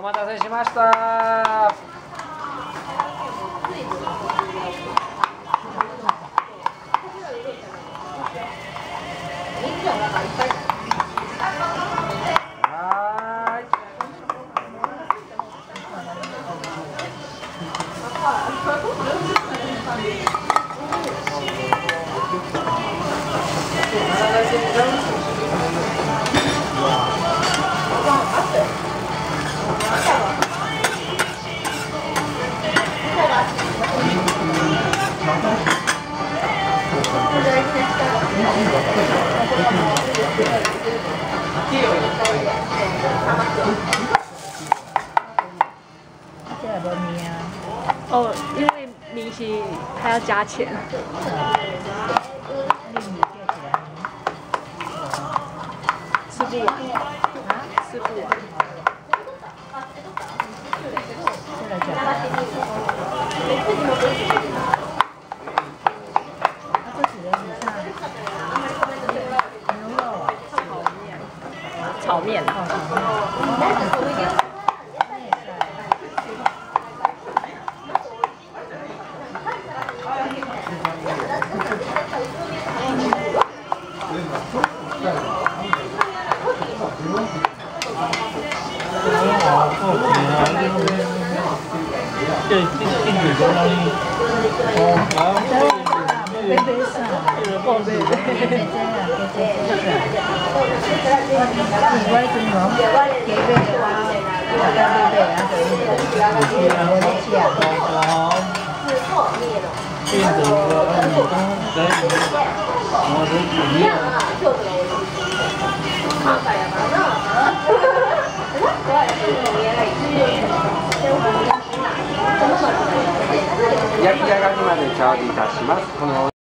お待たせしました。这个无米啊，哦，因为米是还要加钱。你米叫起来，吃不完，啊，吃不完。这个炒面。嗯对，这个一米多高的，哦，好。焼き上がりまで調理いたします。この